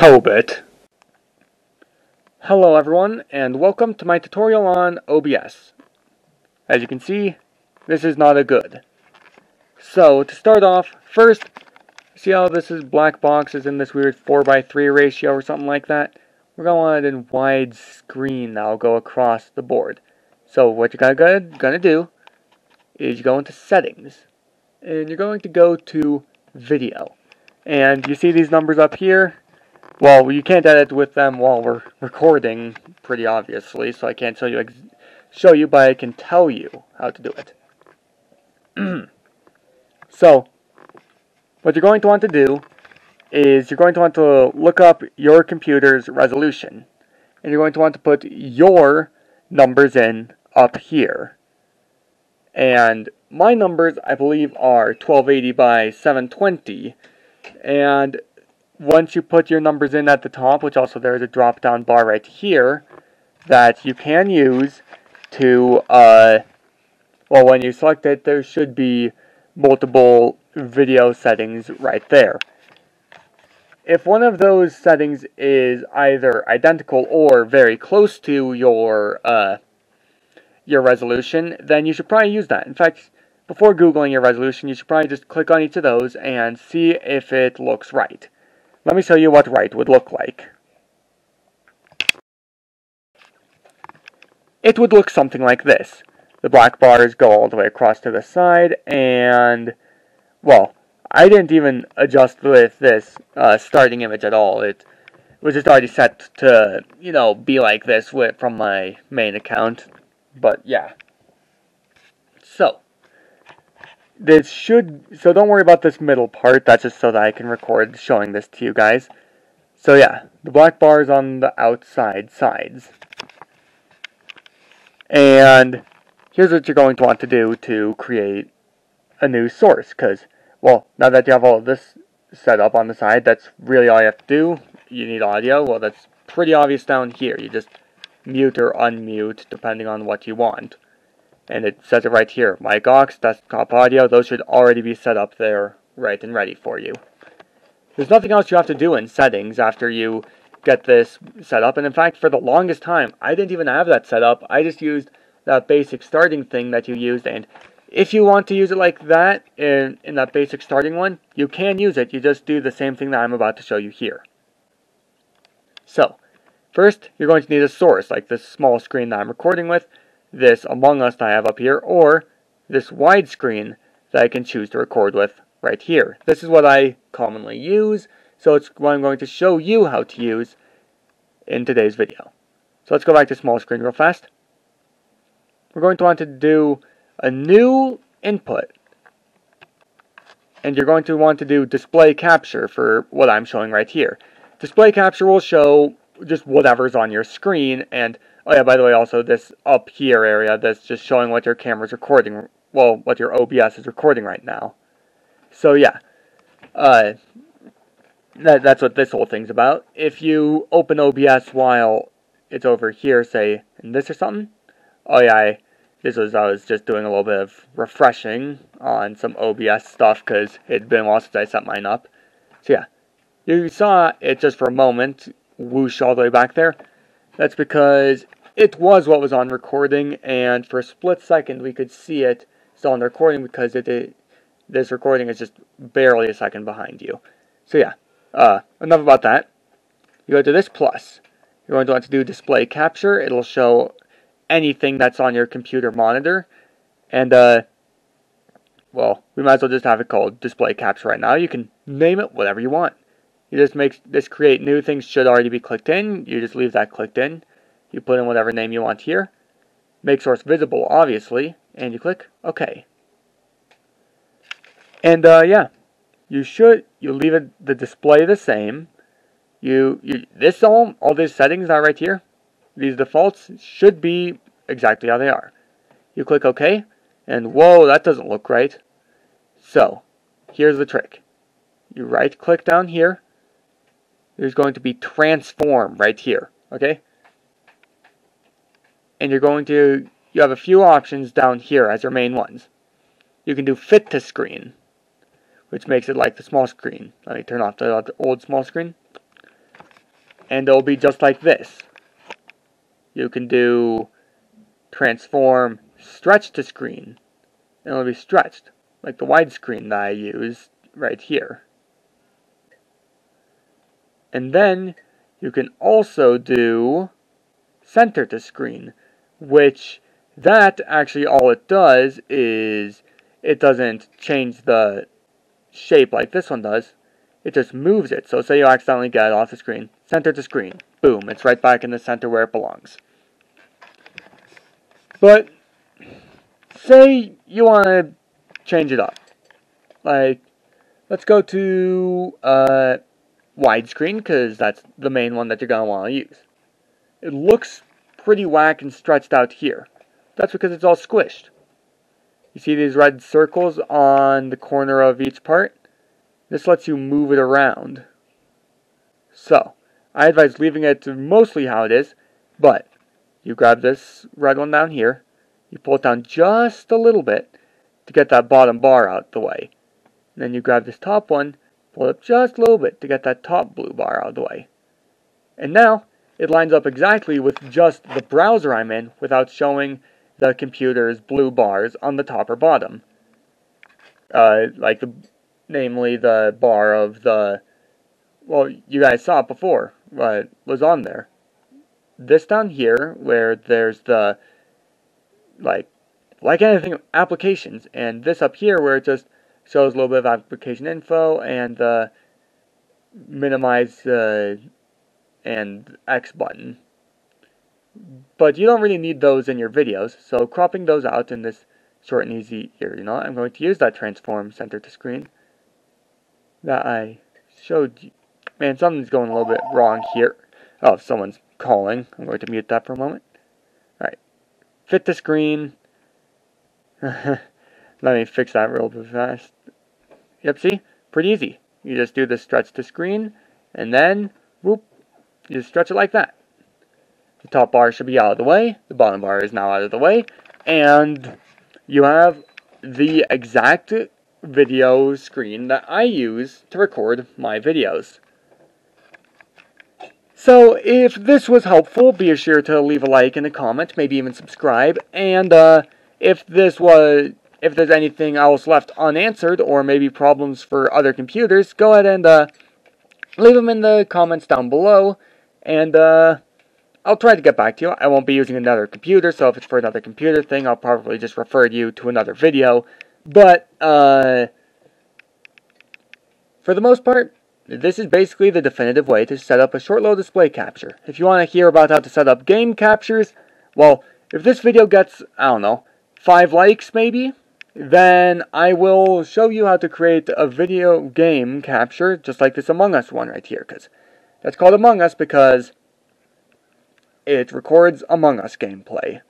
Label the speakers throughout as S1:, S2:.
S1: Tobit. Hello everyone, and welcome to my tutorial on OBS. As you can see, this is not a good. So, to start off, first, see how this is black boxes in this weird 4x3 ratio or something like that? We're going to want it in widescreen now, go across the board. So what you're gonna, gonna do is you go into settings, and you're going to go to video. And you see these numbers up here? Well, you can't edit with them while we're recording, pretty obviously, so I can't show you, show you but I can tell you how to do it. so, what you're going to want to do is you're going to want to look up your computer's resolution. And you're going to want to put your numbers in up here. And my numbers, I believe, are 1280 by 720. And once you put your numbers in at the top, which also there's a drop down bar right here, that you can use to, uh, well, when you select it, there should be multiple video settings right there. If one of those settings is either identical or very close to your, uh, your resolution, then you should probably use that. In fact, before Googling your resolution, you should probably just click on each of those and see if it looks right. Let me show you what right would look like. It would look something like this. The black bars go all the way across to the side, and, well, I didn't even adjust with this uh, starting image at all. It was just already set to, you know, be like this with, from my main account. But yeah. So, this should, so don't worry about this middle part, that's just so that I can record showing this to you guys. So yeah, the black bar is on the outside sides. And here's what you're going to want to do to create a new source, because, well, now that you have all of this set up on the side, that's really all you have to do. You need audio, well that's pretty obvious down here. You just mute or unmute depending on what you want. And it says it right here, mic aux, desktop audio, those should already be set up there right and ready for you. There's nothing else you have to do in settings after you get this set up. And in fact, for the longest time, I didn't even have that set up. I just used that basic starting thing that you used. And if you want to use it like that in, in that basic starting one, you can use it. You just do the same thing that I'm about to show you here. So, First, you're going to need a source, like this small screen that I'm recording with, this Among Us that I have up here, or this widescreen that I can choose to record with right here. This is what I commonly use, so it's what I'm going to show you how to use in today's video. So let's go back to small screen real fast. We're going to want to do a new input. And you're going to want to do display capture for what I'm showing right here. Display capture will show just whatever's on your screen. And, oh yeah, by the way, also this up here area that's just showing what your camera's recording, well, what your OBS is recording right now. So, yeah. Uh, that, that's what this whole thing's about. If you open OBS while it's over here, say, in this or something, oh yeah, I, this was, I was just doing a little bit of refreshing on some OBS stuff because it had been a while since I set mine up. So yeah, you saw it just for a moment whoosh all the way back there. That's because it was what was on recording, and for a split second we could see it still on the recording because it, it this recording is just barely a second behind you. So yeah, uh, enough about that. You go to this plus. You're going to want to do display capture. It'll show anything that's on your computer monitor. And, uh, well, we might as well just have it called display capture right now. You can name it whatever you want. You just make this create new things should already be clicked in. You just leave that clicked in. You put in whatever name you want here. Make source visible, obviously, and you click OK. And uh, yeah, you should you leave it the display the same. You you this all all these settings are right here. These defaults should be exactly how they are. You click OK, and whoa, that doesn't look right. So, here's the trick. You right click down here, there's going to be transform right here, okay? And you're going to, you have a few options down here as your main ones. You can do fit to screen, which makes it like the small screen. Let me turn off the old small screen. and it'll be just like this. You can do transform stretch to screen, and it'll be stretched, like the widescreen that I use right here. And then you can also do center to screen, which that actually all it does is it doesn't change the shape like this one does. It just moves it. So say you accidentally get it off the screen, center to screen, boom, it's right back in the center where it belongs. But say you want to change it up. Like, let's go to uh, widescreen because that's the main one that you're going to want to use. It looks pretty whack and stretched out here. That's because it's all squished. You see these red circles on the corner of each part? This lets you move it around. So, I advise leaving it mostly how it is, but you grab this red one down here, you pull it down just a little bit to get that bottom bar out of the way. And then you grab this top one, pull it up just a little bit to get that top blue bar out of the way. And now, it lines up exactly with just the browser I'm in without showing the computer's blue bars on the top or bottom. Uh, like the namely the bar of the, well, you guys saw it before, what was on there. This down here, where there's the, like, like anything, applications, and this up here where it just shows a little bit of application info and the minimize uh, and X button. But you don't really need those in your videos, so cropping those out in this short and easy here, you know, I'm going to use that transform center to screen that I showed you. Man, something's going a little bit wrong here. Oh, someone's calling. I'm going to mute that for a moment. Alright. Fit the screen. Let me fix that real fast. Yep, see? Pretty easy. You just do the stretch to screen, and then, whoop, you stretch it like that. The top bar should be out of the way, the bottom bar is now out of the way, and you have the exact video screen that I use to record my videos. So, if this was helpful, be sure to leave a like and a comment, maybe even subscribe, and, uh, if this was, if there's anything else left unanswered, or maybe problems for other computers, go ahead and, uh, leave them in the comments down below, and, uh, I'll try to get back to you. I won't be using another computer, so if it's for another computer thing, I'll probably just refer you to another video, but, uh, for the most part, this is basically the definitive way to set up a short load display capture. If you want to hear about how to set up game captures, well, if this video gets, I don't know, 5 likes maybe, then I will show you how to create a video game capture, just like this Among Us one right here, because that's called Among Us because it records Among Us gameplay.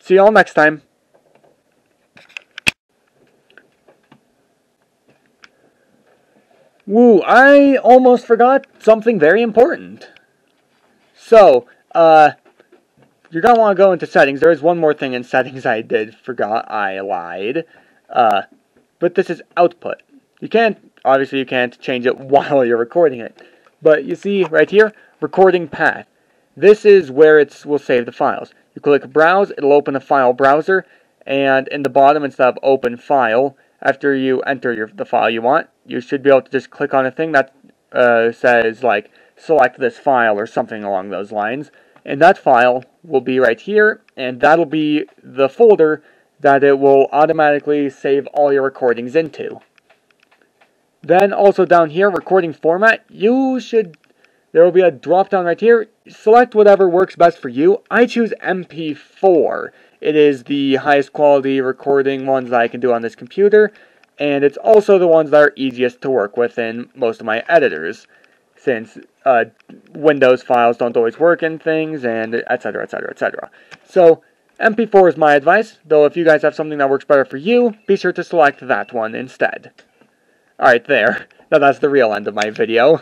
S1: See y'all next time. Woo, I almost forgot something very important. So, uh, you're gonna want to go into settings. There is one more thing in settings I did forgot. I lied. Uh, but this is output. You can't, obviously you can't change it while you're recording it. But you see right here, recording path. This is where it will save the files. You click browse, it'll open a file browser, and in the bottom instead of open file, after you enter your, the file you want, you should be able to just click on a thing that uh, says like select this file or something along those lines. And that file will be right here, and that'll be the folder that it will automatically save all your recordings into. Then also down here, recording format, you should, there will be a drop down right here. Select whatever works best for you. I choose MP4. It is the highest quality recording ones that I can do on this computer, and it's also the ones that are easiest to work with in most of my editors, since uh, Windows files don't always work in things, and etc, etc, etc. So, MP4 is my advice, though if you guys have something that works better for you, be sure to select that one instead. Alright, there. Now that's the real end of my video.